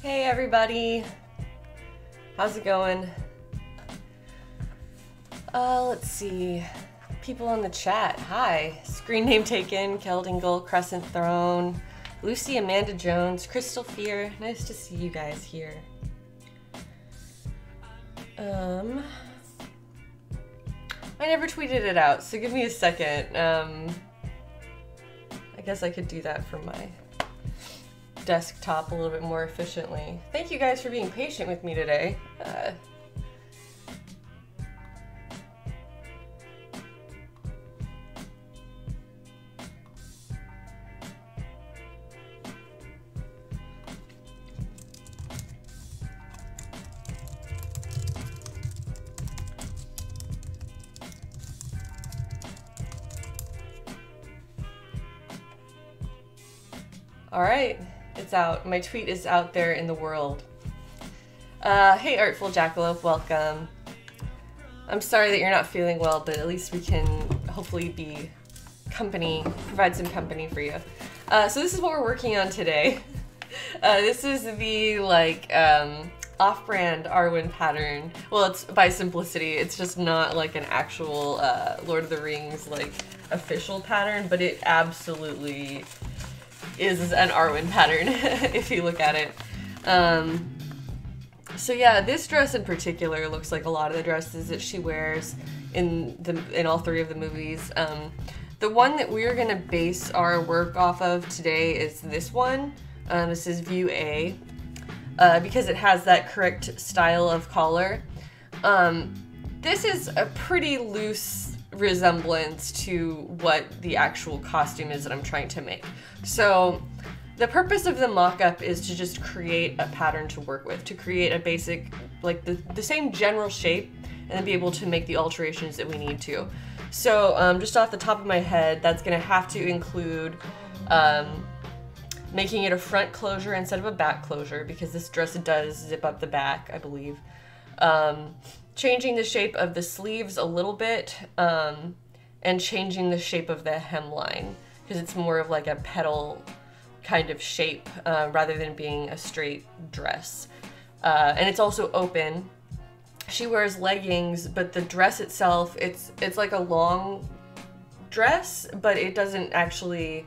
Hey everybody. How's it going? Uh, let's see. People in the chat. Hi. Screen name taken. Keldingle, Crescent Throne, Lucy Amanda Jones, Crystal Fear. Nice to see you guys here. Um, I never tweeted it out, so give me a second. Um, I guess I could do that for my desktop a little bit more efficiently. Thank you guys for being patient with me today. My tweet is out there in the world. Uh, hey, Artful Jackalope, welcome. I'm sorry that you're not feeling well, but at least we can hopefully be company, provide some company for you. Uh, so this is what we're working on today. Uh, this is the like um, off-brand Arwen pattern. Well, it's by Simplicity. It's just not like an actual uh, Lord of the Rings like official pattern, but it absolutely is an Arwen pattern if you look at it. Um, so yeah, this dress in particular looks like a lot of the dresses that she wears in the in all three of the movies. Um, the one that we're gonna base our work off of today is this one. Um, this is View A uh, because it has that correct style of collar. Um, this is a pretty loose resemblance to what the actual costume is that I'm trying to make. So the purpose of the mock-up is to just create a pattern to work with, to create a basic, like the, the same general shape, and then be able to make the alterations that we need to. So um, just off the top of my head, that's gonna have to include um, making it a front closure instead of a back closure, because this dress does zip up the back, I believe. Um, changing the shape of the sleeves a little bit, um, and changing the shape of the hemline, because it's more of like a petal kind of shape uh, rather than being a straight dress. Uh, and it's also open. She wears leggings, but the dress itself, it's it's like a long dress, but it doesn't actually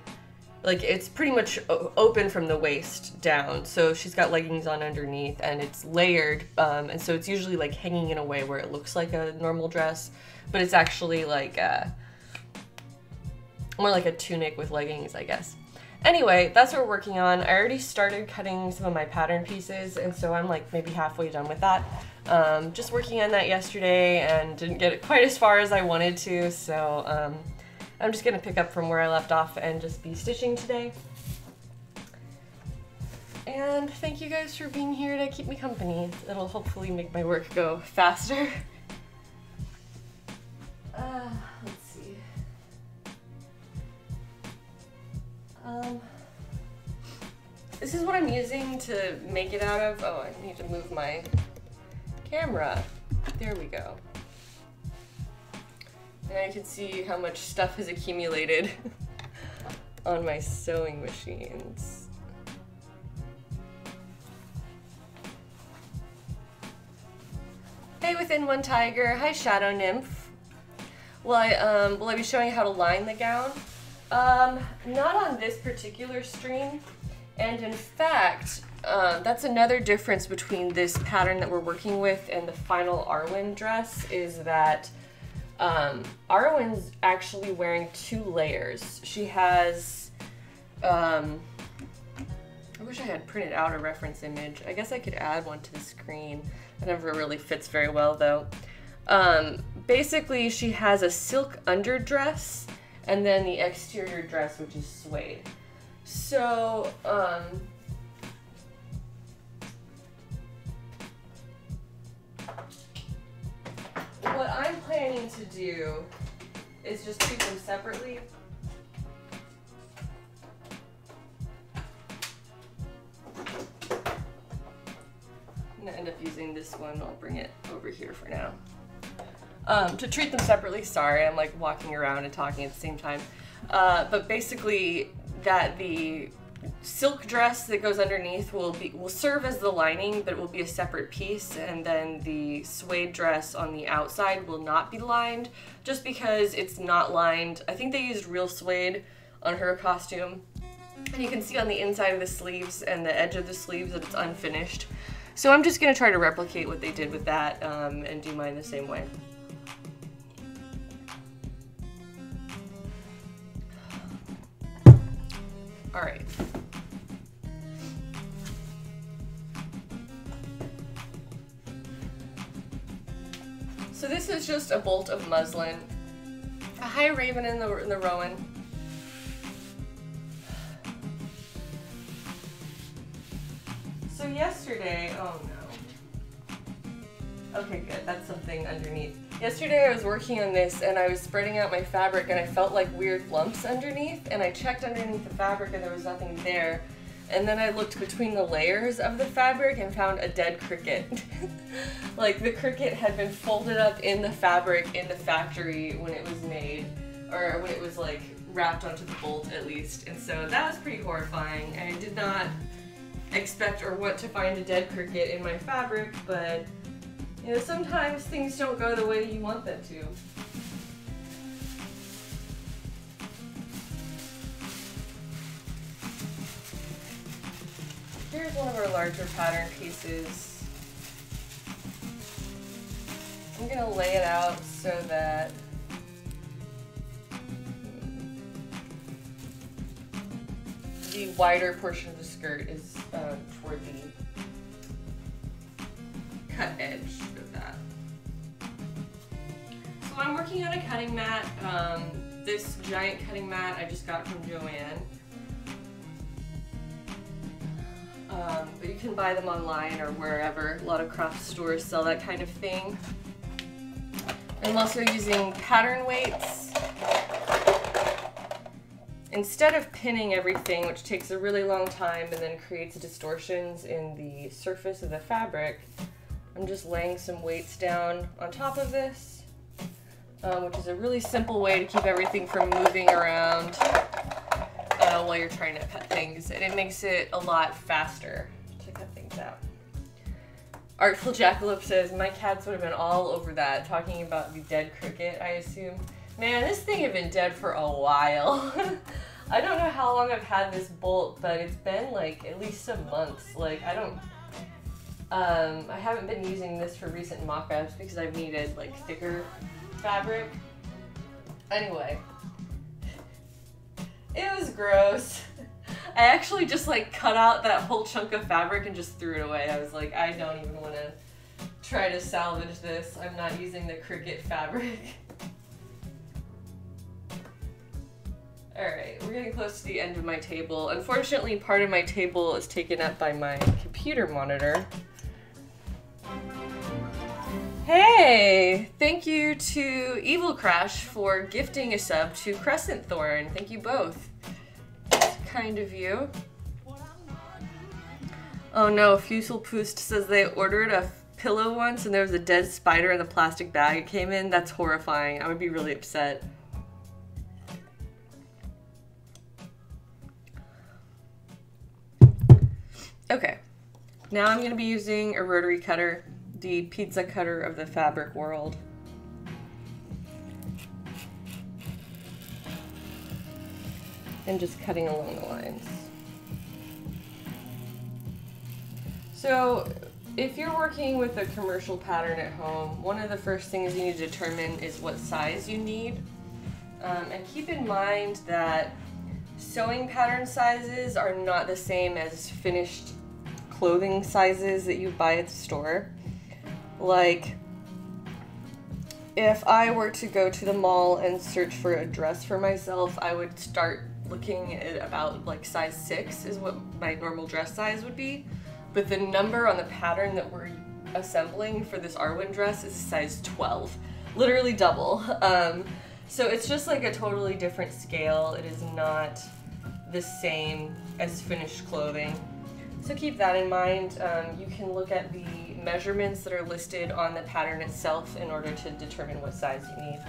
like it's pretty much open from the waist down. So she's got leggings on underneath, and it's layered, um, and so it's usually like hanging in a way where it looks like a normal dress, but it's actually like a, more like a tunic with leggings, I guess. Anyway, that's what we're working on. I already started cutting some of my pattern pieces, and so I'm like maybe halfway done with that. Um, just working on that yesterday and didn't get it quite as far as I wanted to, so um, I'm just gonna pick up from where I left off and just be stitching today. And thank you guys for being here to keep me company. It'll hopefully make my work go faster. Uh, let's see. Um, this is what I'm using to make it out of. Oh, I need to move my camera. There we go. And I can see how much stuff has accumulated on my sewing machines. Hey, Within One Tiger. Hi, Shadow Nymph. Will I, um, will I be showing you how to line the gown? Um, not on this particular stream. And in fact, uh, that's another difference between this pattern that we're working with and the final Arwen dress is that um, Arwen's actually wearing two layers. She has, um, I wish I had printed out a reference image. I guess I could add one to the screen. That never really fits very well though. Um, basically, she has a silk underdress and then the exterior dress, which is suede. So, um, what I'm planning to do is just treat them separately. I'm gonna end up using this one. I'll bring it over here for now. Um, to treat them separately, sorry, I'm like walking around and talking at the same time. Uh, but basically, that the silk dress that goes underneath will be will serve as the lining, but it will be a separate piece, and then the suede dress on the outside will not be lined, just because it's not lined. I think they used real suede on her costume, and you can see on the inside of the sleeves and the edge of the sleeves that it's unfinished. So I'm just gonna try to replicate what they did with that um, and do mine the same way. All right. So this is just a bolt of muslin. A high raven in the, in the Rowan. So yesterday, oh no. Okay, good, that's something underneath. Yesterday I was working on this and I was spreading out my fabric and I felt like weird lumps underneath and I checked underneath the fabric and there was nothing there. And then I looked between the layers of the fabric and found a dead cricket. like the cricket had been folded up in the fabric in the factory when it was made, or when it was like wrapped onto the bolt at least. And so that was pretty horrifying. I did not expect or want to find a dead cricket in my fabric, but you know, sometimes things don't go the way you want them to. Here's one of our larger pattern pieces. I'm gonna lay it out so that the wider portion of the skirt is uh, toward the cut edge of that. So I'm working on a cutting mat. Um, this giant cutting mat I just got from Joann. Um, but you can buy them online or wherever. A lot of craft stores sell that kind of thing. I'm also using pattern weights. Instead of pinning everything, which takes a really long time and then creates distortions in the surface of the fabric, I'm just laying some weights down on top of this, um, which is a really simple way to keep everything from moving around uh, while you're trying to cut things, and it makes it a lot faster to cut things out. Artful Jackalope says, my cats would have been all over that, talking about the dead cricket, I assume. Man, this thing had been dead for a while. I don't know how long I've had this bolt, but it's been like at least some months. Like, I don't, um, I haven't been using this for recent mock-ups because I've needed like thicker fabric. Anyway, it was gross. I actually just like cut out that whole chunk of fabric and just threw it away. I was like, I don't even want to try to salvage this. I'm not using the cricket fabric. Alright, we're getting close to the end of my table. Unfortunately, part of my table is taken up by my computer monitor. Hey! Thank you to Evil Crash for gifting a sub to Crescent Thorn. Thank you both. That's kind of you. Oh no, Fusel Poost says they ordered a pillow once and there was a dead spider in the plastic bag it came in. That's horrifying. I would be really upset. Okay, now I'm going to be using a rotary cutter, the pizza cutter of the fabric world. And just cutting along the lines. So if you're working with a commercial pattern at home, one of the first things you need to determine is what size you need. Um, and keep in mind that sewing pattern sizes are not the same as finished clothing sizes that you buy at the store. Like, if I were to go to the mall and search for a dress for myself, I would start looking at about like size 6 is what my normal dress size would be. But the number on the pattern that we're assembling for this Arwen dress is size 12. Literally double. Um, so it's just like a totally different scale. It is not the same as finished clothing. So keep that in mind. Um, you can look at the measurements that are listed on the pattern itself in order to determine what size you need.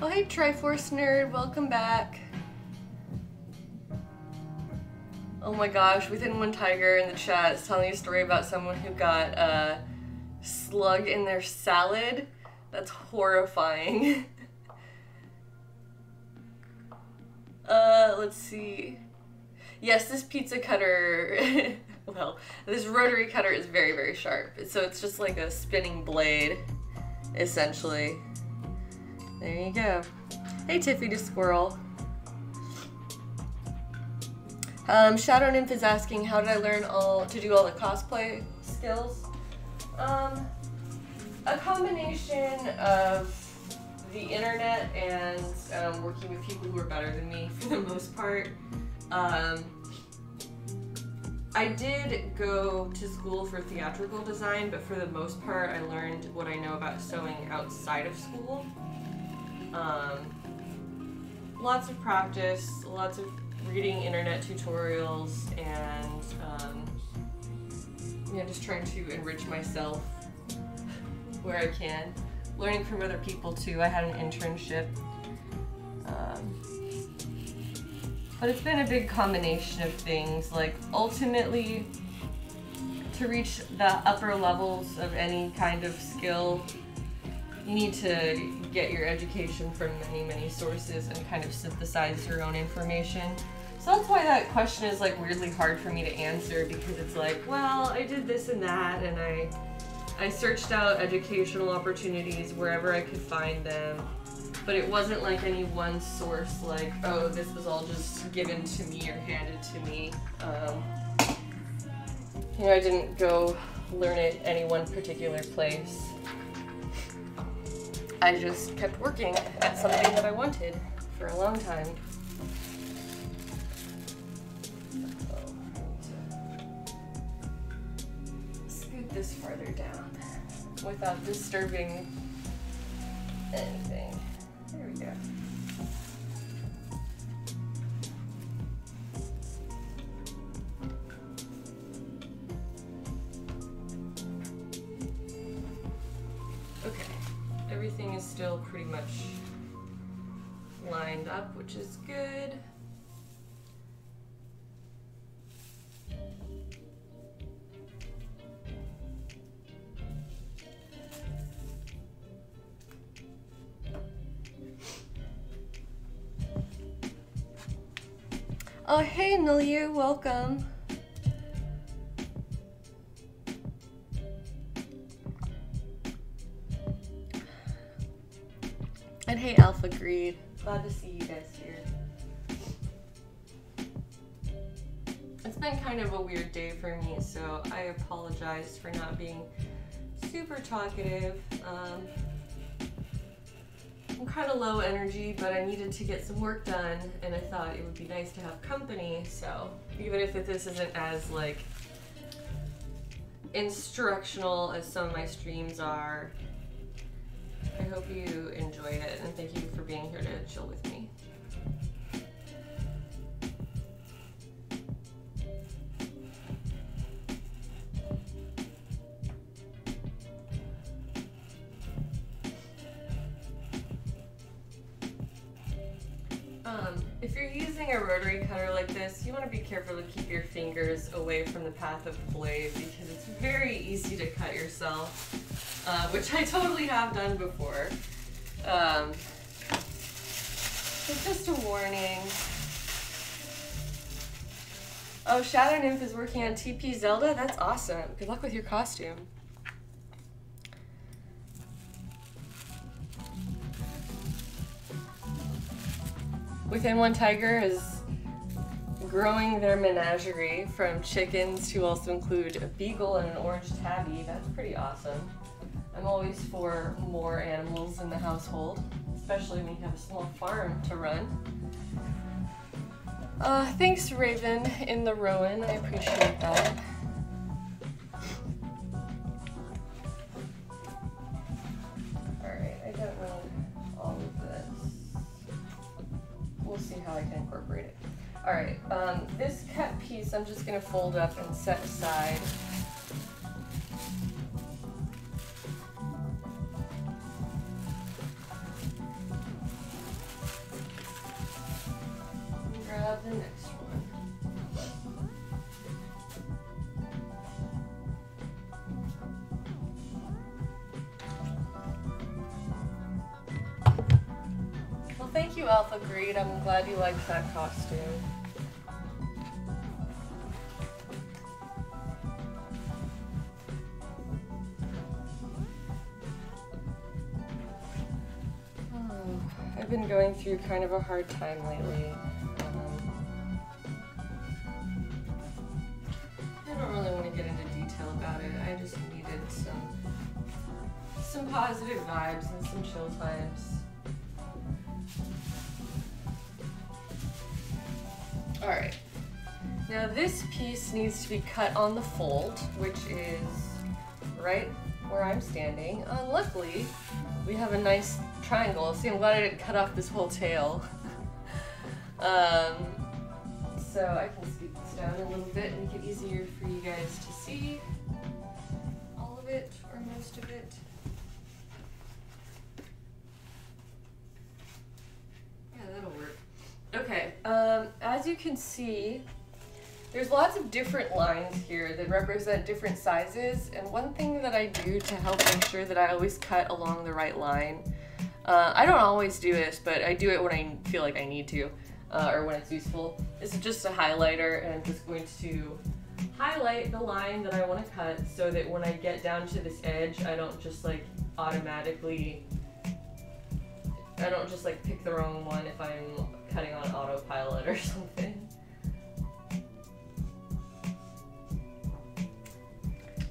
Oh, hey, Triforce Nerd, welcome back. Oh my gosh, Within One Tiger in the chat is telling a story about someone who got a slug in their salad. That's horrifying. uh, let's see. Yes, this pizza cutter, well, this rotary cutter is very, very sharp. So it's just like a spinning blade, essentially. There you go. Hey, Tiffy the Squirrel. Um, Shadow Nymph is asking, how did I learn all to do all the cosplay skills? Um, a combination of the internet and um, working with people who are better than me for the most part. Um, I did go to school for theatrical design, but for the most part, I learned what I know about sewing outside of school. Um, lots of practice, lots of reading internet tutorials, and um, you know, just trying to enrich myself where I can. Learning from other people too. I had an internship. Um, but it's been a big combination of things. Like ultimately, to reach the upper levels of any kind of skill, you need to get your education from many, many sources and kind of synthesize your own information. So that's why that question is like weirdly hard for me to answer because it's like, well, I did this and that and I I searched out educational opportunities wherever I could find them. But it wasn't like any one source like, oh, this was all just given to me or handed to me. Um, you know, I didn't go learn it any one particular place. I just kept working at something that I wanted for a long time. Scoot this farther down without disturbing anything. There we go. Which is good. Oh, hey, Milieu, welcome. For not being super talkative. Um, I'm kind of low energy, but I needed to get some work done, and I thought it would be nice to have company, so even if this isn't as, like, instructional as some of my streams are, I hope you enjoy it and thank you for being here to chill with me. Using a rotary cutter like this, you want to be careful to keep your fingers away from the path of the blade because it's very easy to cut yourself uh, which I totally have done before. Um, it's just a warning. Oh, Shadow Nymph is working on TP Zelda? That's awesome. Good luck with your costume. Within One Tiger is growing their menagerie from chickens to also include a beagle and an orange tabby. That's pretty awesome. I'm always for more animals in the household, especially when you have a small farm to run. Uh, thanks, Raven in the Rowan. I appreciate that. how I can incorporate it. All right, um, this cut piece I'm just gonna fold up and set aside. Grab the next you, Alpha Greed. I'm glad you liked that costume. Oh, I've been going through kind of a hard time lately. Um, I don't really want to get into detail about it. I just needed some some positive vibes and some chill times. All right. Now this piece needs to be cut on the fold, which is right where I'm standing. Uh, luckily, we have a nice triangle. See, I'm glad I didn't cut off this whole tail. um, so I can scoot this down a little bit and make it easier for you guys to see all of it or most of it. Yeah, that'll work. Okay, um, as you can see, there's lots of different lines here that represent different sizes, and one thing that I do to help make sure that I always cut along the right line, uh, I don't always do this, but I do it when I feel like I need to, uh, or when it's useful, This is just a highlighter, and I'm just going to highlight the line that I want to cut so that when I get down to this edge, I don't just like automatically I don't just like pick the wrong one if I'm cutting on autopilot or something.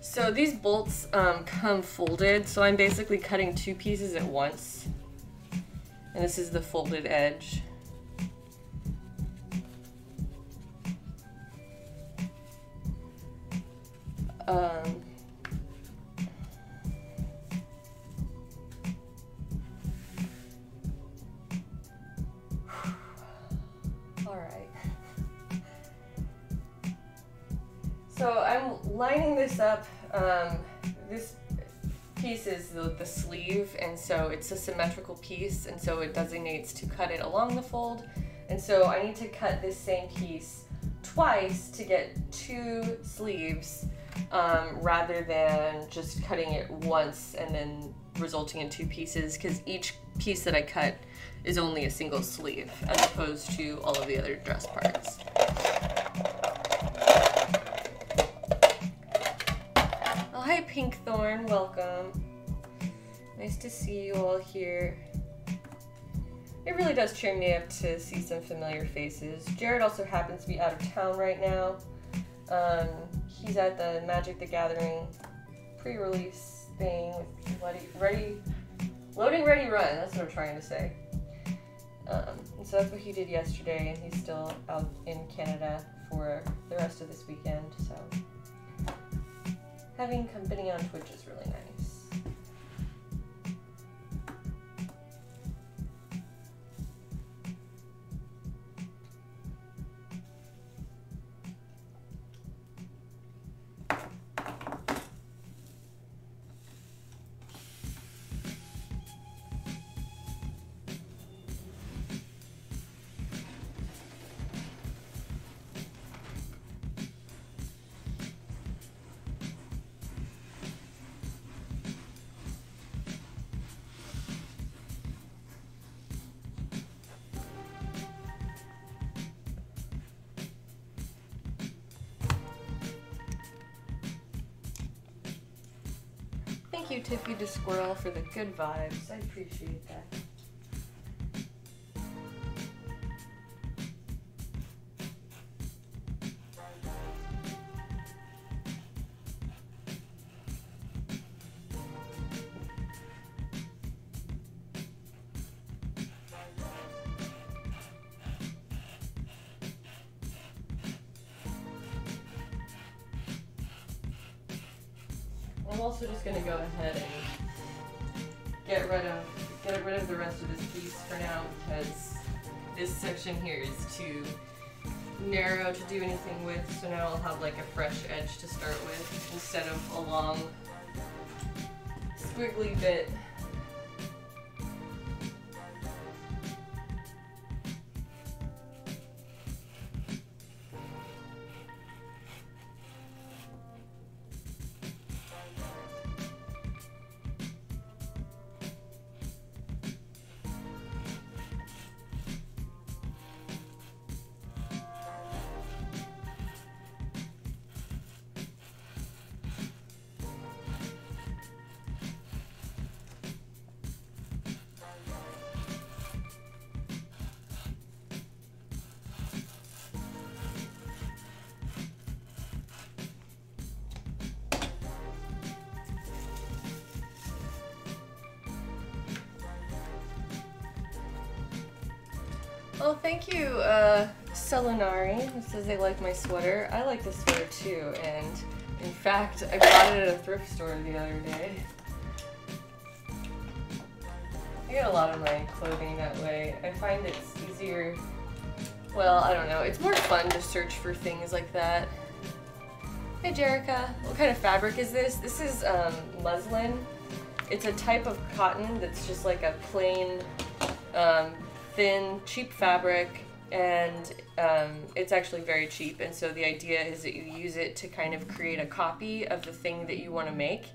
So these bolts um, come folded, so I'm basically cutting two pieces at once. And this is the folded edge. Um, So I'm lining this up. Um, this piece is the, the sleeve, and so it's a symmetrical piece, and so it designates to cut it along the fold. And so I need to cut this same piece twice to get two sleeves um, rather than just cutting it once and then resulting in two pieces because each piece that I cut is only a single sleeve as opposed to all of the other dress parts. Oh, hi Pinkthorn, welcome. Nice to see you all here. It really does cheer me up to see some familiar faces. Jared also happens to be out of town right now. Um, he's at the Magic the Gathering pre-release thing with Ready, ready Loading Ready Run, that's what I'm trying to say. Um, so that's what he did yesterday, and he's still out in Canada for the rest of this weekend, so having company on Twitch is really nice. Thank you, Tiffy the Squirrel, for the good vibes. I appreciate that. Also just gonna go ahead and get rid of get rid of the rest of this piece for now because this section here is too narrow to do anything with. So now I'll have like a fresh edge to start with instead of a long squiggly bit. Well, thank you, uh. It says they like my sweater. I like this sweater too, and in fact, I bought it at a thrift store the other day. I get a lot of my clothing that way. I find it's easier. Well, I don't know. It's more fun to search for things like that. Hey, Jerica. What kind of fabric is this? This is um, muslin. It's a type of cotton that's just like a plain, um, thin, cheap fabric, and um, it's actually very cheap. And so the idea is that you use it to kind of create a copy of the thing that you want to make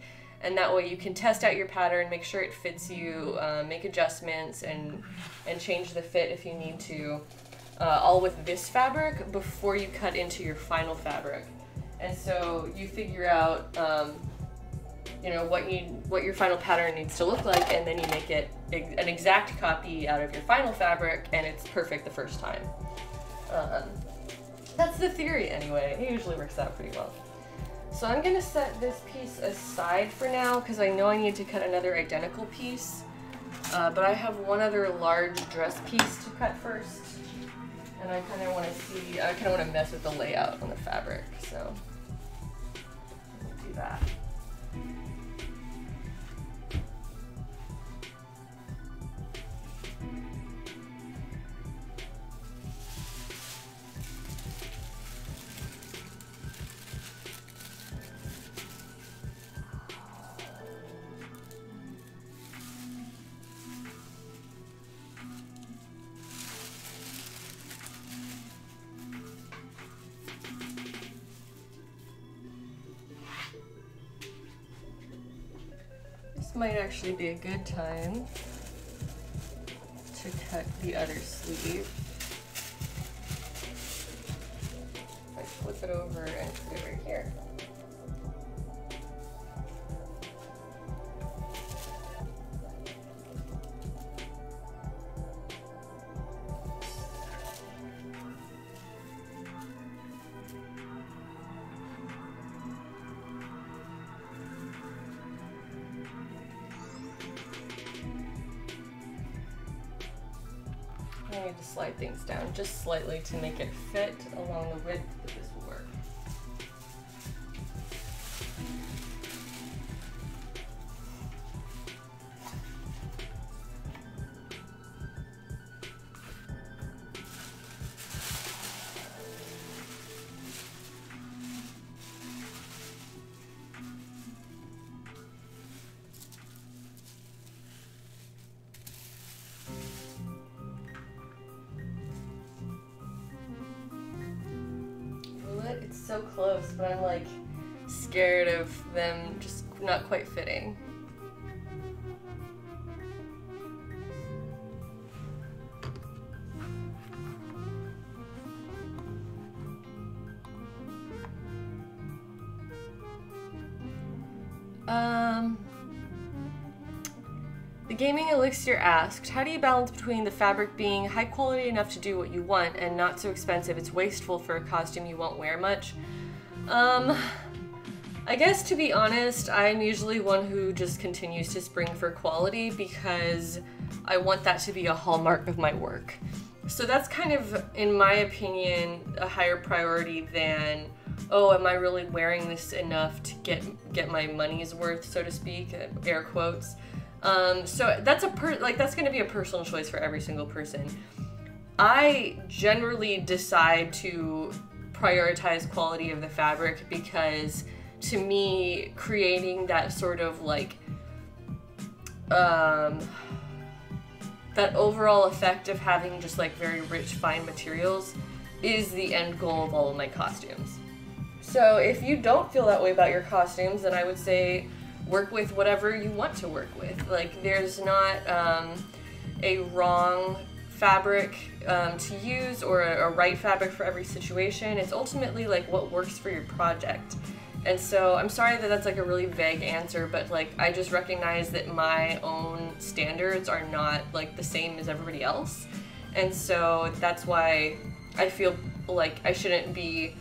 and that way you can test out your pattern, make sure it fits you, uh, make adjustments, and and change the fit if you need to, uh, all with this fabric before you cut into your final fabric. And so you figure out, um, you know, what you what your final pattern needs to look like, and then you make it an exact copy out of your final fabric, and it's perfect the first time. Um, that's the theory anyway. It usually works out pretty well. So I'm gonna set this piece aside for now because I know I need to cut another identical piece. Uh, but I have one other large dress piece to cut first. And I kind of want to see, I kind of want to mess with the layout on the fabric, so do that. Might actually be a good time to cut the other sleeve. I flip it over and put it right here. Slide things down just slightly to make it fit along the width asked, How do you balance between the fabric being high quality enough to do what you want and not so expensive it's wasteful for a costume you won't wear much? Um, I guess to be honest, I'm usually one who just continues to spring for quality because I want that to be a hallmark of my work. So that's kind of, in my opinion, a higher priority than, oh, am I really wearing this enough to get get my money's worth, so to speak, air quotes. Um, so that's a per like that's going to be a personal choice for every single person. I generally decide to prioritize quality of the fabric because to me creating that sort of like um, that overall effect of having just like very rich fine materials is the end goal of all of my costumes. So if you don't feel that way about your costumes, then I would say work with whatever you want to work with. Like, there's not um, a wrong fabric um, to use or a, a, right fabric for every situation. It's ultimately like what works for your project. And so I'm sorry that that's like a really vague answer, but like I just recognize that my own standards are not like the same as everybody else. And so that's why I feel like I shouldn't be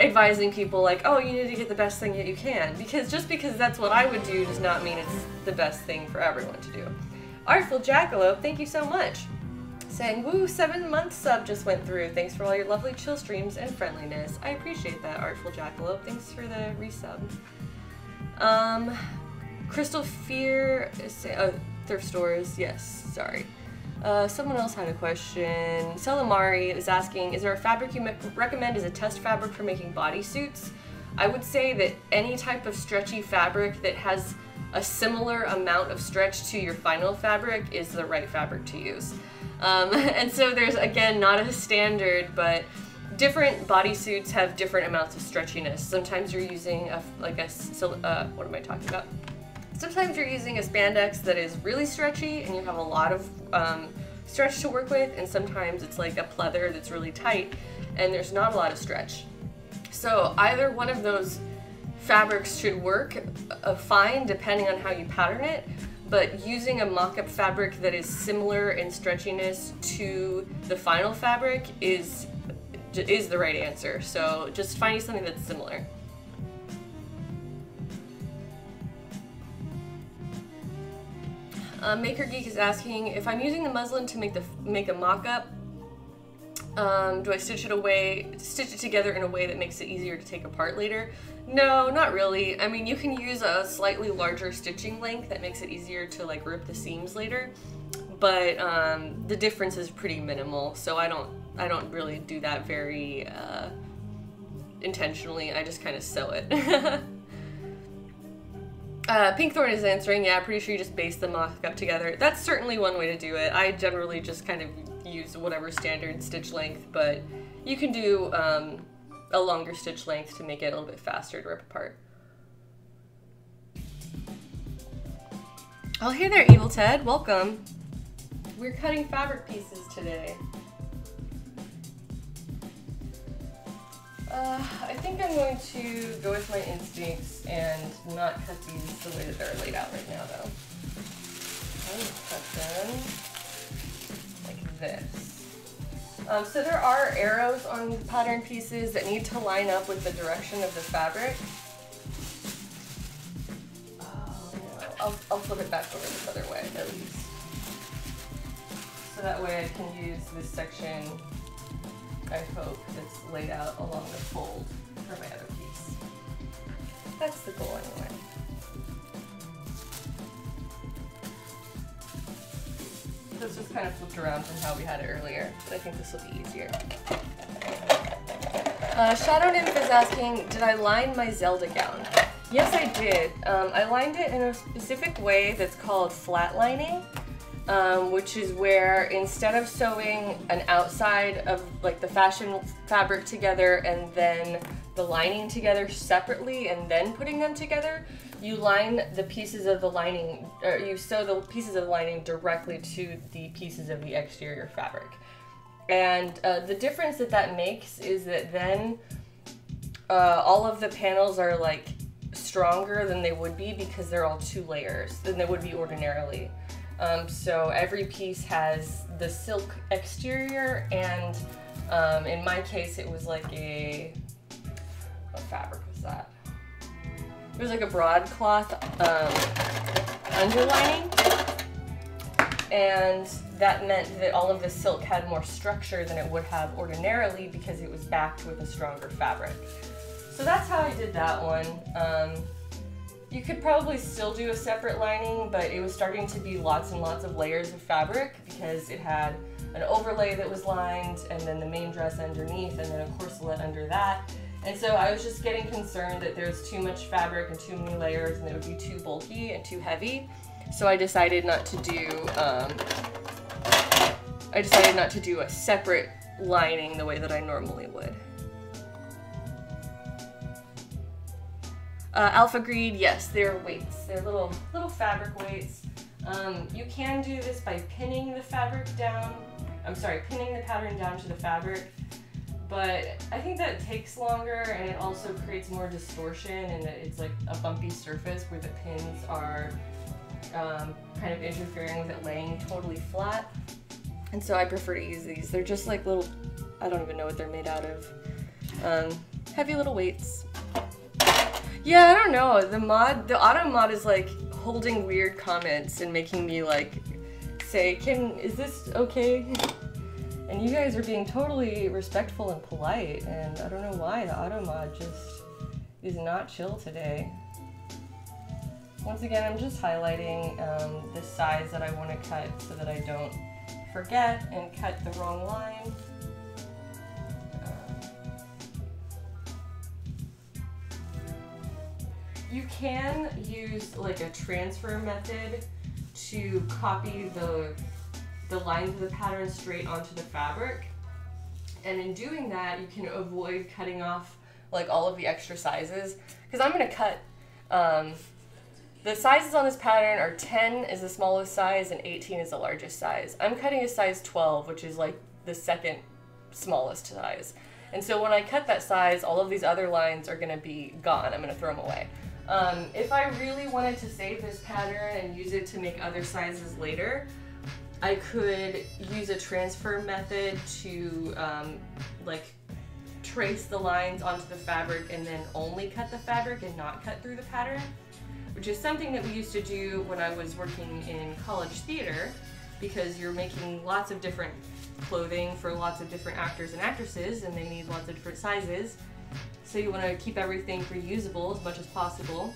advising people like, oh, you need to get the best thing that you can. Because just because that's what I would do does not mean it's the best thing for everyone to do. Artful Jackalope, thank you so much. saying, woo, seven month sub just went through. Thanks for all your lovely chill streams and friendliness. I appreciate that, Artful Jackalope. Thanks for the resub. Um, Crystal Fear saying, oh, thrift stores, yes, sorry. Uh, someone else had a question. Selamari is asking, is there a fabric you recommend as a test fabric for making bodysuits? I would say that any type of stretchy fabric that has a similar amount of stretch to your final fabric is the right fabric to use. Um, and so there's, again, not a standard, but different bodysuits have different amounts of stretchiness. Sometimes you're using a, like a, uh, what am I talking about? Sometimes you're using a spandex that is really stretchy and you have a lot of um, stretch to work with, and sometimes it's like a pleather that's really tight and there's not a lot of stretch. So either one of those fabrics should work uh, fine depending on how you pattern it, but using a mock-up fabric that is similar in stretchiness to the final fabric is is the right answer. So just finding something that's similar. Uh, Maker Geek is asking if I'm using the muslin to make the make a mock-up. Um, do I stitch it away, stitch it together in a way that makes it easier to take apart later? No, not really. I mean, you can use a slightly larger stitching length that makes it easier to like rip the seams later, but um, the difference is pretty minimal. So I don't, I don't really do that very uh, intentionally. I just kind of sew it. uh, Pinkthorn is answering, yeah, pretty sure you just base the mock-up together. That's certainly one way to do it. I generally just kind of use whatever standard stitch length, but you can do um, a longer stitch length to make it a little bit faster to rip apart. Oh, hey there, Evil Ted. Welcome. We're cutting fabric pieces today. Uh, I think I'm going to go with my instincts and not cut these the way that they're laid out right now, though. I'm going to cut them like this. Um, so there are arrows on pattern pieces that need to line up with the direction of the fabric. No. I'll, I'll flip it back over this other way at least. So that way I can use this section, I hope, it's laid out along the fold for my other piece. That's the goal anyway. This was kind of flipped around from how we had it earlier, but I think this will be easier. Uh, Shadow Nymph is asking, did I line my Zelda gown? Yes, I did. Um, I lined it in a specific way that's called flat lining, um, which is where instead of sewing an outside of like the fashion fabric together and then the lining together separately and then putting them together, you line the pieces of the lining, or you sew the pieces of the lining directly to the pieces of the exterior fabric. And uh, the difference that that makes is that then uh, all of the panels are like stronger than they would be because they're all two layers than they would be ordinarily. Um, so every piece has the silk exterior and um, in my case it was like a, what fabric was that? It was like a broadcloth um, underlining. And that meant that all of the silk had more structure than it would have ordinarily because it was backed with a stronger fabric. So that's how I did that one. You could probably still do a separate lining, but it was starting to be lots and lots of layers of fabric because it had an overlay that was lined and then the main dress underneath and then a corselet under that. And so I was just getting concerned that there's too much fabric and too many layers and it would be too bulky and too heavy. So I decided not to do, um, I decided not to do a separate lining the way that I normally would. Uh, Alpha Greed, yes, they're weights. They're little, little fabric weights. Um, you can do this by pinning the fabric down. I'm sorry, pinning the pattern down to the fabric but I think that takes longer and it also creates more distortion and it's like a bumpy surface where the pins are um, kind of interfering with it laying totally flat. And so I prefer to use these. They're just like little, I don't even know what they're made out of. Um, heavy little weights. Yeah, I don't know. The mod, the auto mod is like holding weird comments and making me like say, can, is this okay? And you guys are being totally respectful and polite, and I don't know why the auto mod just is not chill today. Once again, I'm just highlighting um, the size that I want to cut so that I don't forget and cut the wrong line. You can use like a transfer method to copy the the lines of the pattern straight onto the fabric. And in doing that, you can avoid cutting off like all of the extra sizes. Because I'm gonna cut, um, the sizes on this pattern are 10 is the smallest size and 18 is the largest size. I'm cutting a size 12, which is like the second smallest size. And so when I cut that size, all of these other lines are gonna be gone. I'm gonna throw them away. Um, if I really wanted to save this pattern and use it to make other sizes later, I could use a transfer method to um, like trace the lines onto the fabric and then only cut the fabric and not cut through the pattern, which is something that we used to do when I was working in college theater because you're making lots of different clothing for lots of different actors and actresses and they need lots of different sizes. So you want to keep everything reusable as much as possible.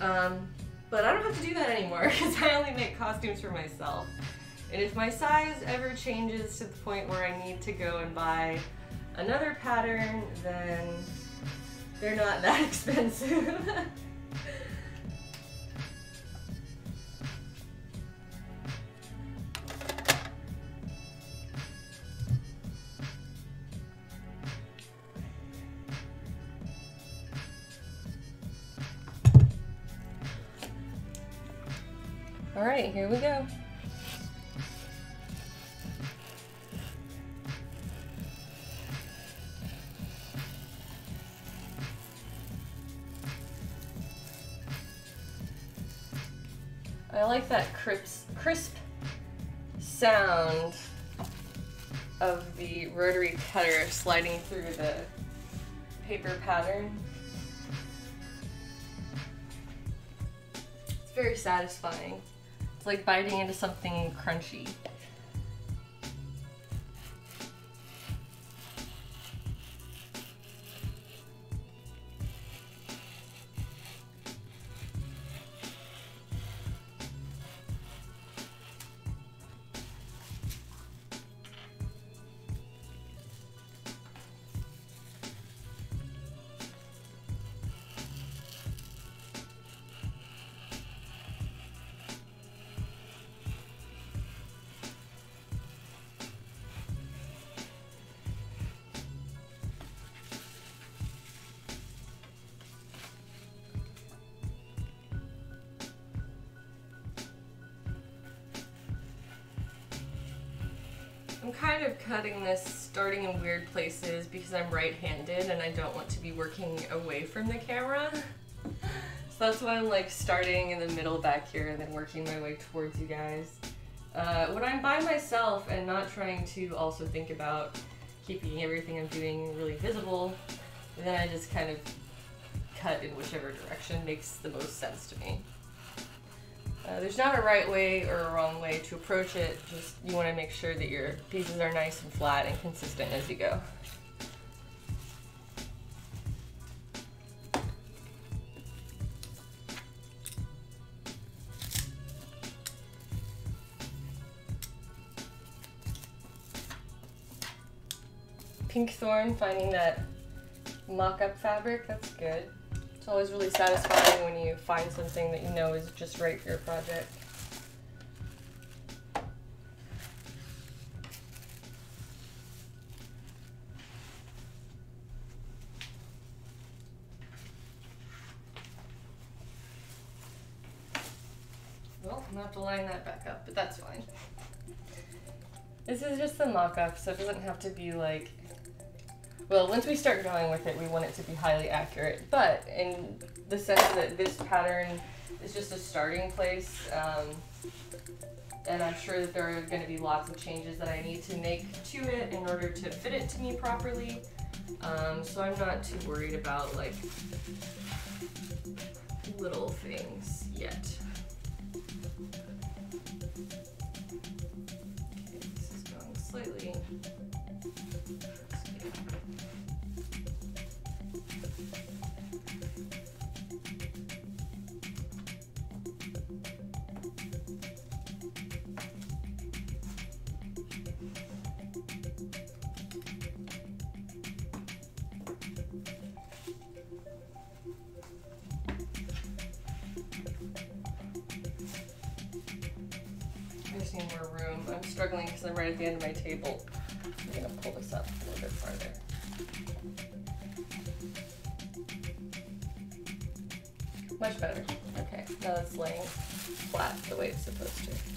Um, but I don't have to do that anymore because I only make costumes for myself. And if my size ever changes to the point where I need to go and buy another pattern, then they're not that expensive. All right, here we go. I like that crisp, crisp sound of the rotary cutter sliding through the paper pattern. It's very satisfying. Like biting into something crunchy. Cutting this starting in weird places because I'm right-handed and I don't want to be working away from the camera. So that's why I'm like starting in the middle back here and then working my way towards you guys. Uh, when I'm by myself and not trying to also think about keeping everything I'm doing really visible, then I just kind of cut in whichever direction makes the most sense to me. Uh, there's not a right way or a wrong way to approach it, just you want to make sure that your pieces are nice and flat and consistent as you go. Pink Thorn, finding that mock-up fabric, that's good. It's always really satisfying when you find something that you know is just right for your project. Well, I'm gonna have to line that back up, but that's fine. This is just the mock-up, so it doesn't have to be like well, once we start going with it, we want it to be highly accurate, but in the sense that this pattern is just a starting place, um, and I'm sure that there are going to be lots of changes that I need to make to it in order to fit it to me properly. Um, so I'm not too worried about like little things yet. Struggling right at the end of my table. I'm gonna pull this up a little bit farther. Much better. Okay, now it's laying flat the way it's supposed to.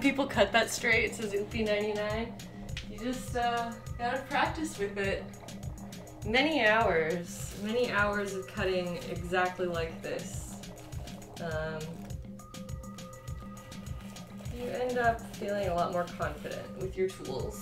People cut that straight? It says Oopie99. You just uh, gotta practice with it. Many hours, many hours of cutting exactly like this. Um, you end up feeling a lot more confident with your tools.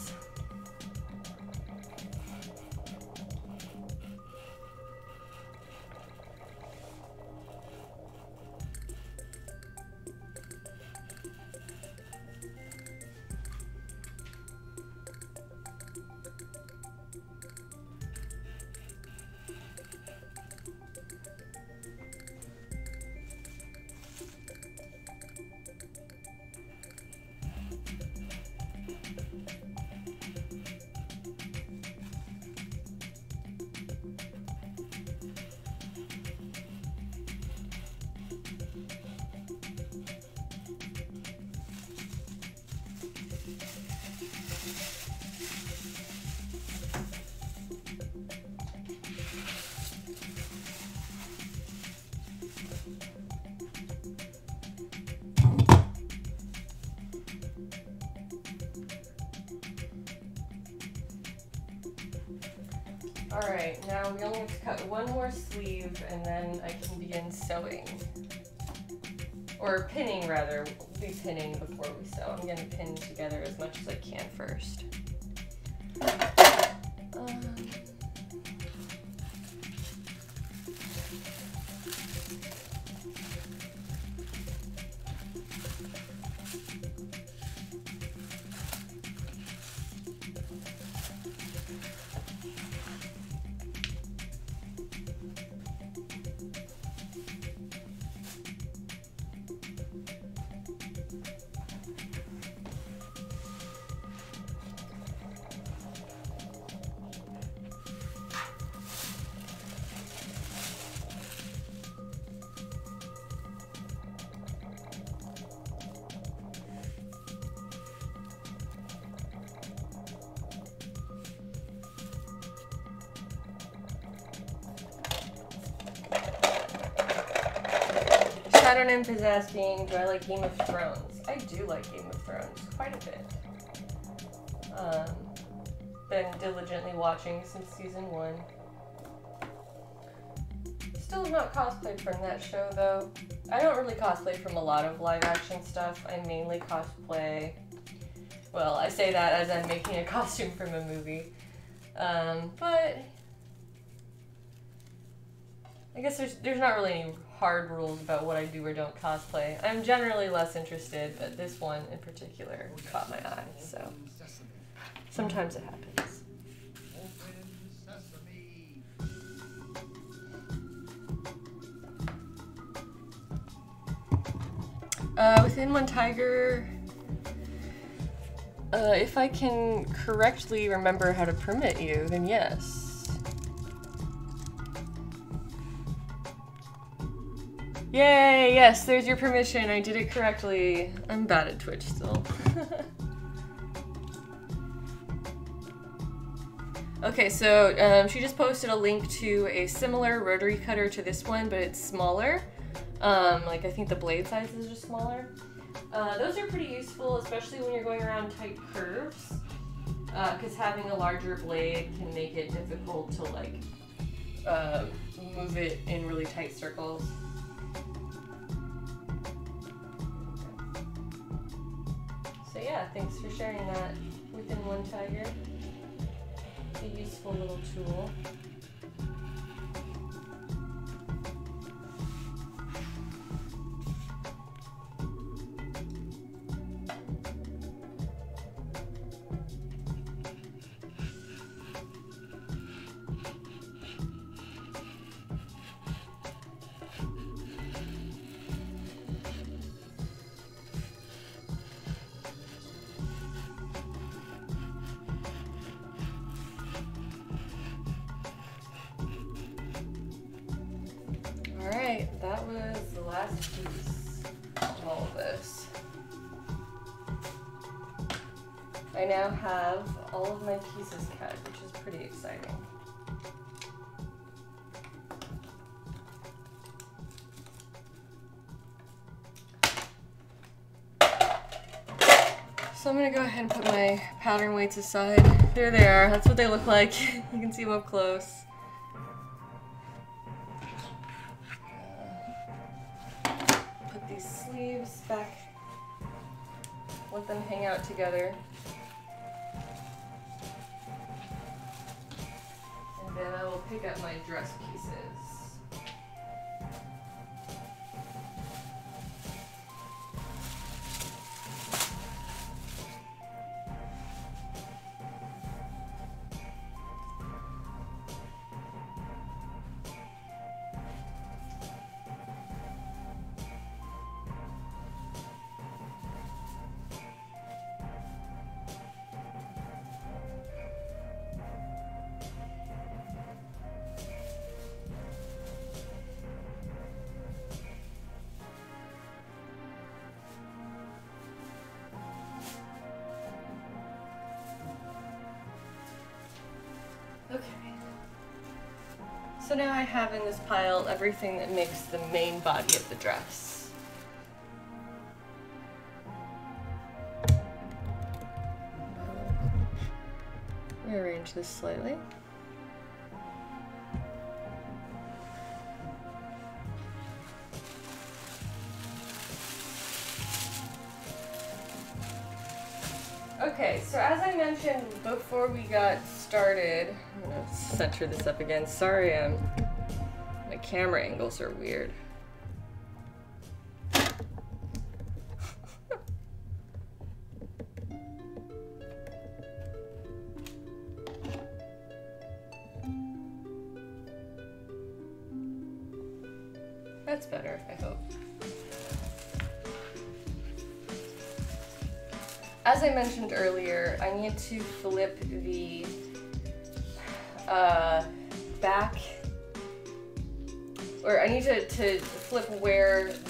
Rather, we'll be pinning before we sew. I'm gonna pin together as much as I can first. Nymph is asking, do I like Game of Thrones? I do like Game of Thrones quite a bit. Um, been diligently watching since season one. Still have not cosplayed from that show though. I don't really cosplay from a lot of live action stuff. I mainly cosplay. Well, I say that as I'm making a costume from a movie. Um, but I guess there's there's not really any hard rules about what I do or don't cosplay. I'm generally less interested, but this one in particular caught my eye, so sometimes it happens. Uh, within one tiger, uh, if I can correctly remember how to permit you, then yes. Yay, yes, there's your permission. I did it correctly. I'm bad at Twitch still. okay, so um, she just posted a link to a similar rotary cutter to this one, but it's smaller. Um, like, I think the blade size is just smaller. Uh, those are pretty useful, especially when you're going around tight curves, because uh, having a larger blade can make it difficult to, like, uh, move it in really tight circles. Thanks for sharing that within one tiger. It's a useful little tool. Go ahead and put my pattern weights aside. There they are, that's what they look like. you can see them up close. So now I have in this pile everything that makes the main body of the dress. Rearrange this slightly. Okay, so as I mentioned before we got started, center this up again. Sorry, um, my camera angles are weird.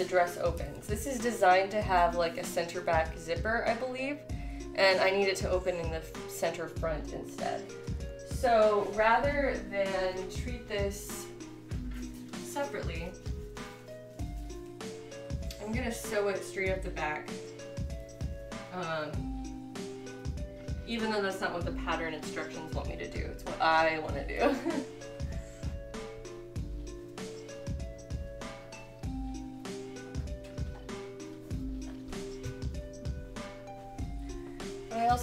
Dress opens. This is designed to have like a center back zipper, I believe, and I need it to open in the center front instead. So rather than treat this separately, I'm gonna sew it straight up the back. Um, even though that's not what the pattern instructions want me to do, it's what I want to do.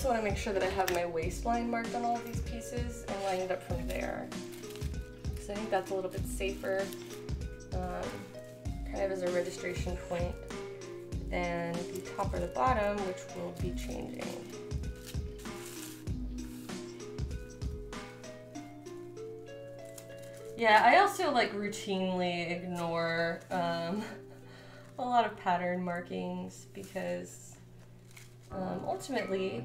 also want to make sure that I have my waistline marked on all of these pieces and line it up from there. Because I think that's a little bit safer, um, kind of as a registration point than the top or the bottom, which will be changing. Yeah, I also like routinely ignore um, a lot of pattern markings because um, ultimately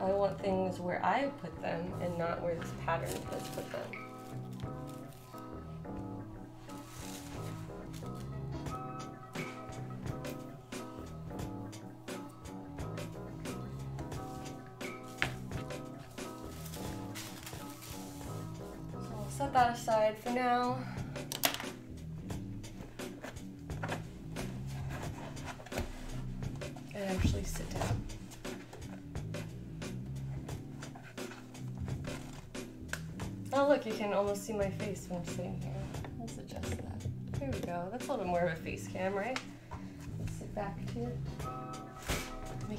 I want things where I put them and not where this pattern has put them. So I'll set that aside for now. See my face when I'm sitting here. Let's adjust that. There we go. That's a little more of a face cam, right? Let's sit back to it. It.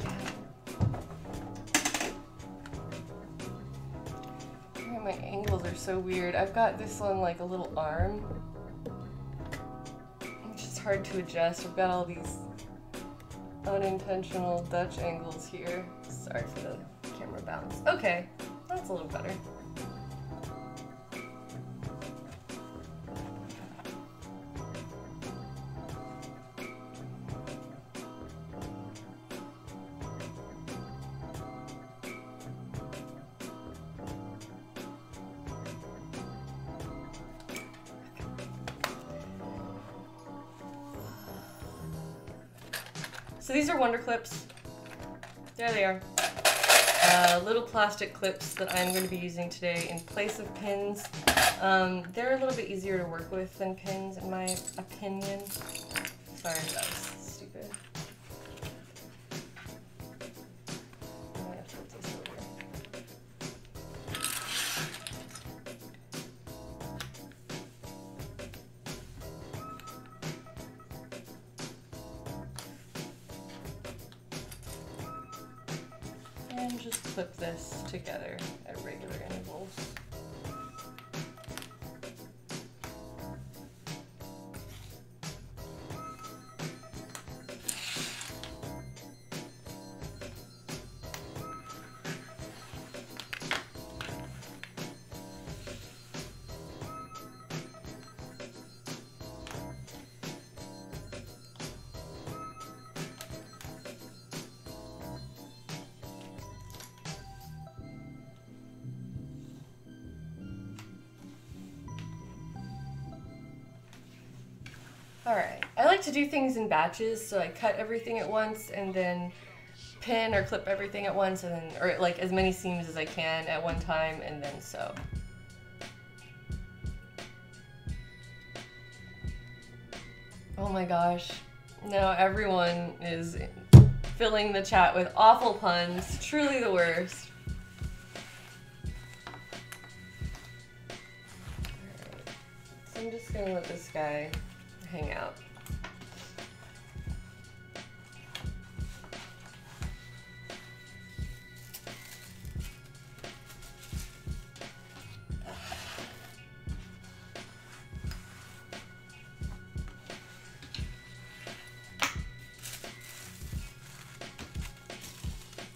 My angles are so weird. I've got this one like a little arm. Which is hard to adjust. I've got all these unintentional Dutch angles here. Sorry for the camera bounce. Okay, that's a little better. Clips. There they are. Uh, little plastic clips that I'm going to be using today in place of pins. Um, they're a little bit easier to work with than pins in my opinion. Sorry, All right. I like to do things in batches, so I cut everything at once and then pin or clip everything at once, and then or like as many seams as I can at one time, and then sew. Oh my gosh! Now everyone is filling the chat with awful puns. Truly the worst. So I'm just gonna let this guy hang out.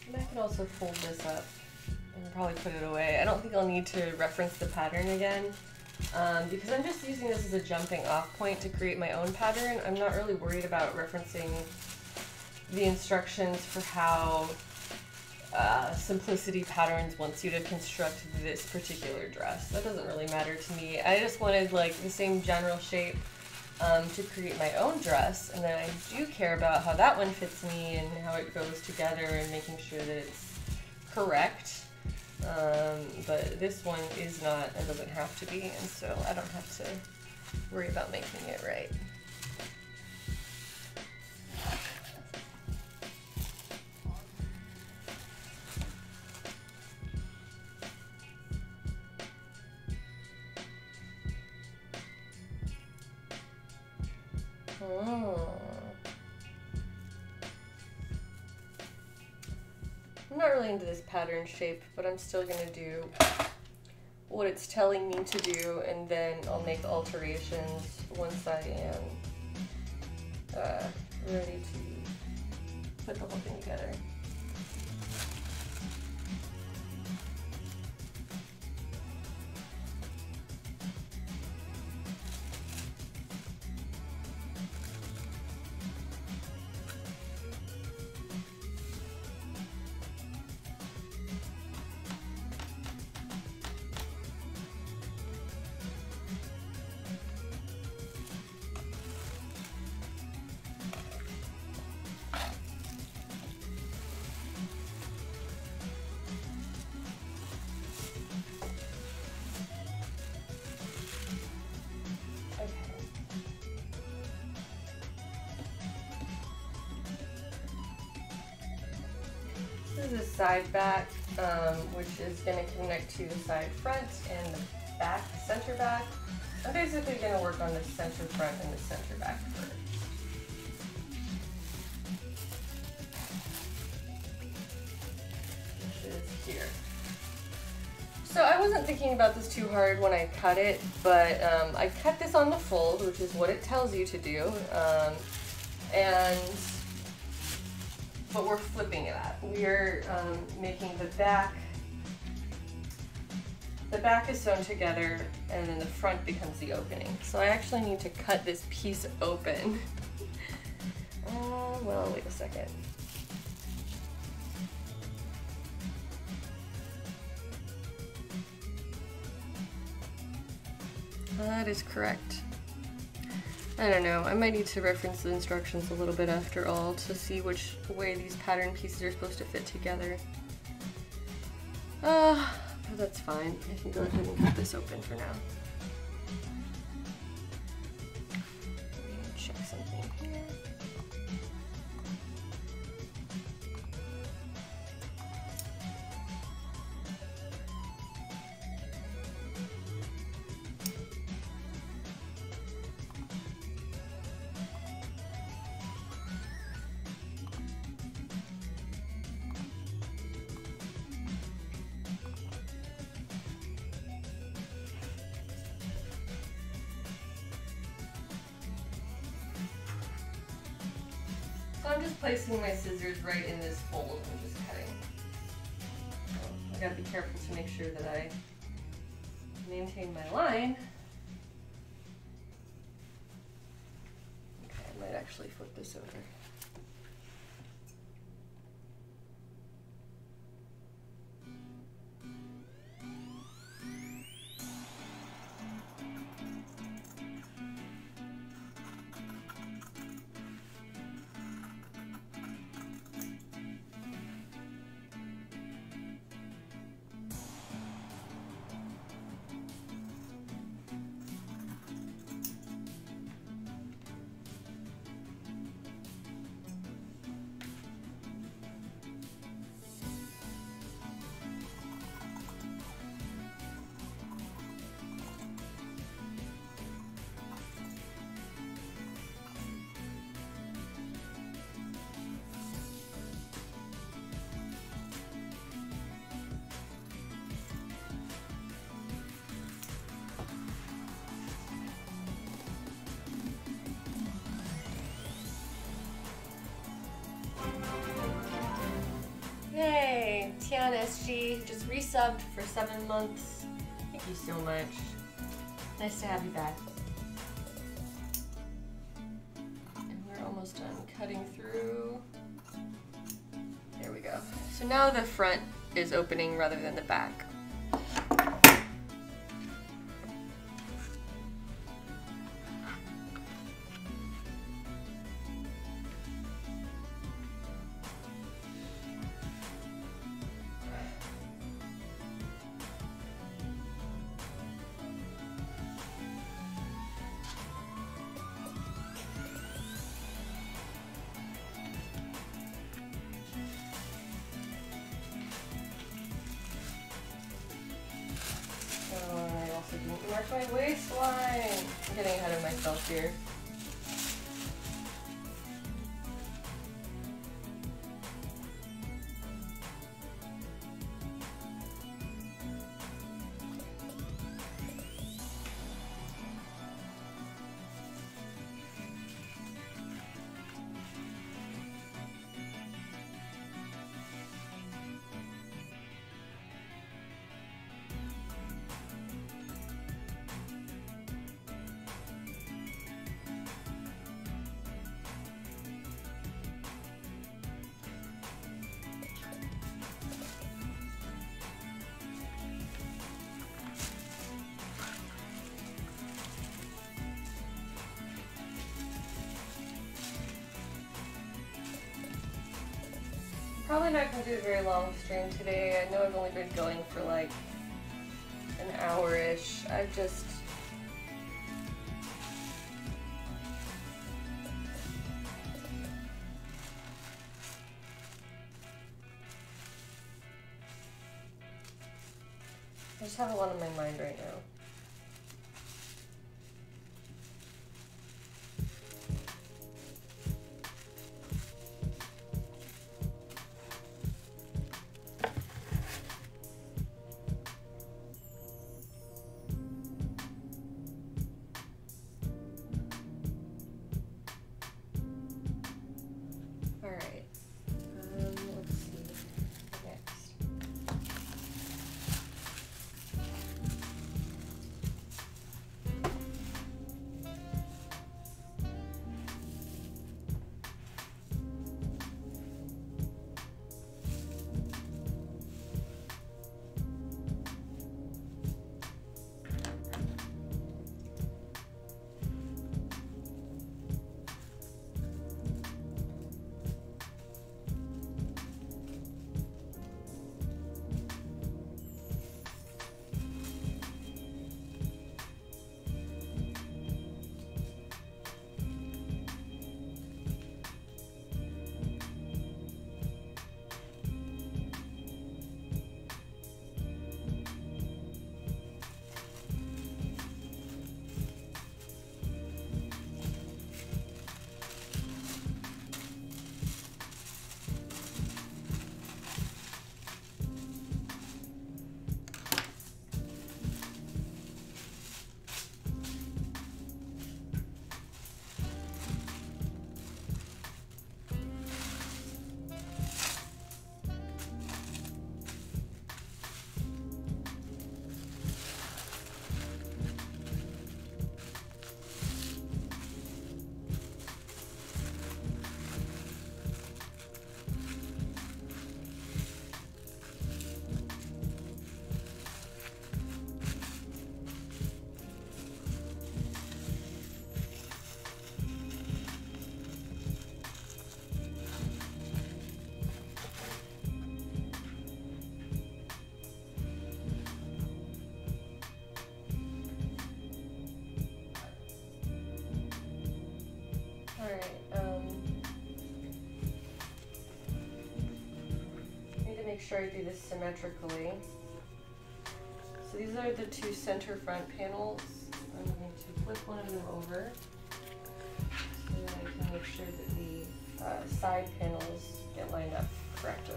And I can also fold this up and probably put it away. I don't think I'll need to reference the pattern again um, because I'm just using this as a jumping off point to create my own pattern. I'm not really worried about referencing the instructions for how uh, Simplicity Patterns wants you to construct this particular dress. That doesn't really matter to me. I just wanted like the same general shape um, to create my own dress, and then I do care about how that one fits me and how it goes together and making sure that it's correct. Um, but this one is not and doesn't have to be, and so I don't have to worry about making it right. I'm not really into this pattern shape, but I'm still gonna do what it's telling me to do, and then I'll make alterations once I am uh, ready to put the whole thing together. Side back, um, which is going to connect to the side front and the back center back. I'm basically going to work on the center front and the center back first. Which is here. So I wasn't thinking about this too hard when I cut it, but um, I cut this on the fold, which is what it tells you to do. Um, and but we're flipping it up. We're um, making the back. The back is sewn together, and then the front becomes the opening. So I actually need to cut this piece open. Uh, well, wait a second. That is correct. I don't know, I might need to reference the instructions a little bit after all to see which way these pattern pieces are supposed to fit together. Uh, but that's fine. I can go ahead and cut this open for now. I'm just placing my scissors right in this fold and just cutting. So I gotta be careful to make sure that I maintain my line. Okay, I might actually flip this over. Yay! Tiana SG just resubbed for seven months. Thank you so much. Nice to have you back. And we're almost done cutting through. There we go. So now the front is opening rather than the back. My waistline. I'm getting ahead of myself here. Probably not going to do a very long stream today. I know I've only been going for like an hour-ish. I've just... make sure I do this symmetrically. So these are the two center front panels. I'm going to flip one of them over so that I can make sure that the uh, side panels get lined up correctly.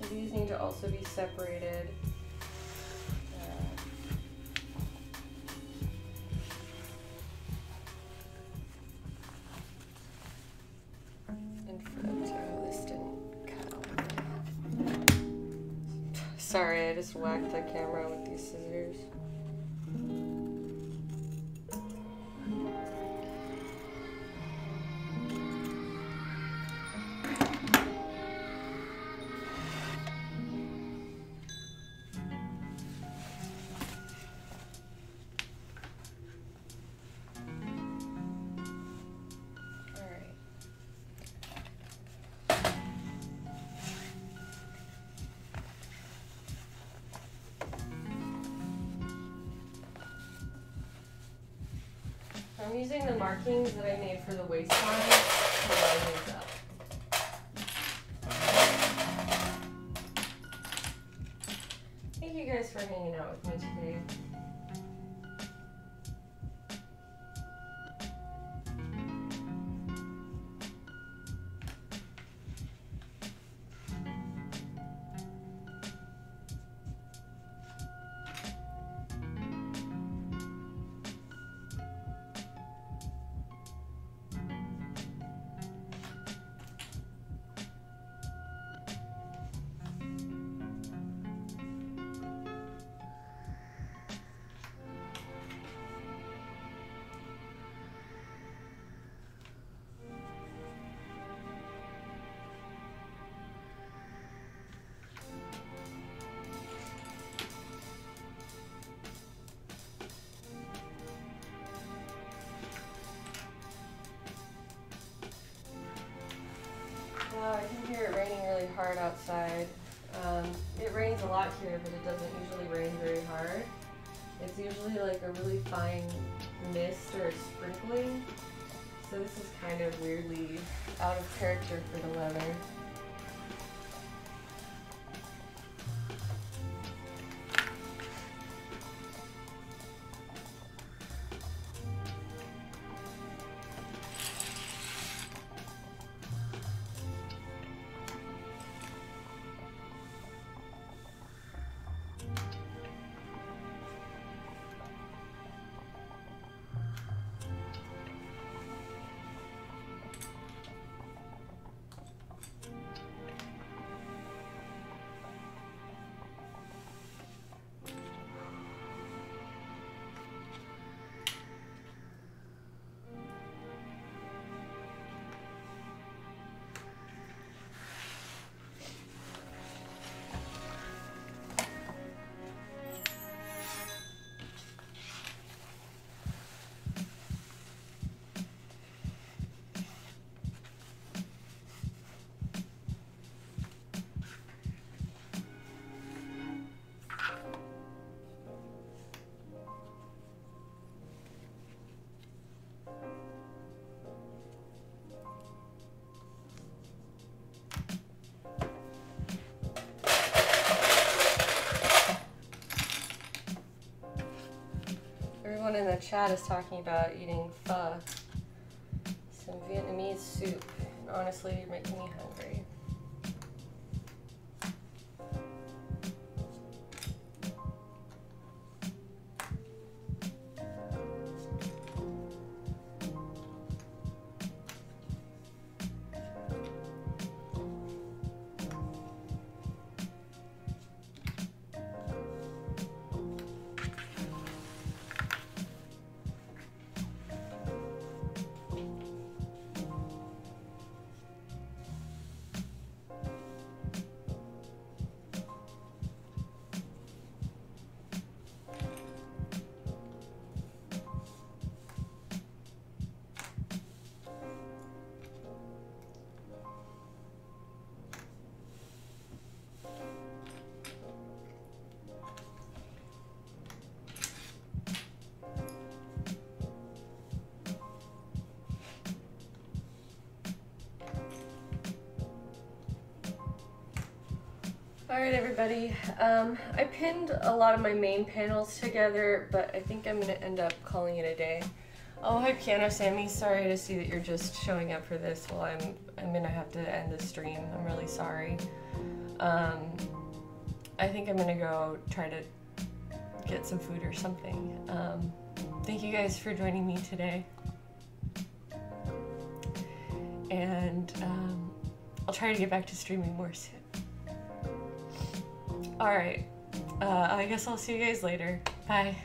So these need to also be separated. Sorry, I just whacked the camera with these scissors. Markings that I made for the waistline Everyone in the chat is talking about eating pho, some Vietnamese soup. And honestly, you're making me hungry. Alright everybody, um, I pinned a lot of my main panels together, but I think I'm gonna end up calling it a day. Oh, hi Piano Sammy, sorry to see that you're just showing up for this while I'm, I'm gonna have to end the stream. I'm really sorry. Um, I think I'm gonna go try to get some food or something. Um, thank you guys for joining me today. And um, I'll try to get back to streaming more soon. Alright. Uh, I guess I'll see you guys later. Bye.